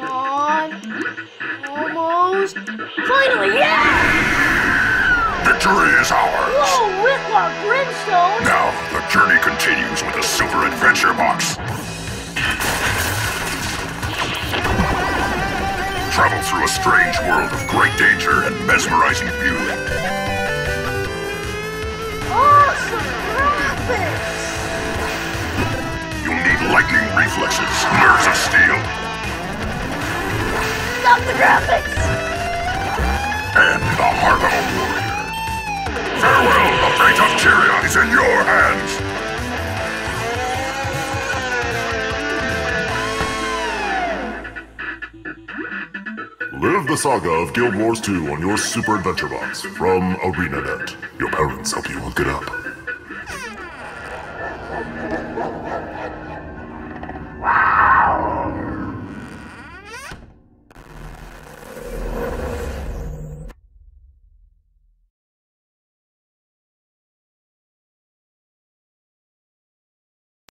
on. Almost. Finally, yeah! Victory is ours! Whoa, Whitlock Brimstone! Now, the journey continues with the Super Adventure Box. Travel through a strange world of great danger and mesmerizing beauty. Awesome graphics! You'll need lightning reflexes, nerves of steel, graphics! and the heart of a warrior. Farewell, the fate of Tyria is in your hands! Live the saga of Guild Wars 2 on your Super Adventure Box from ArenaNet. Your parents help you look it up.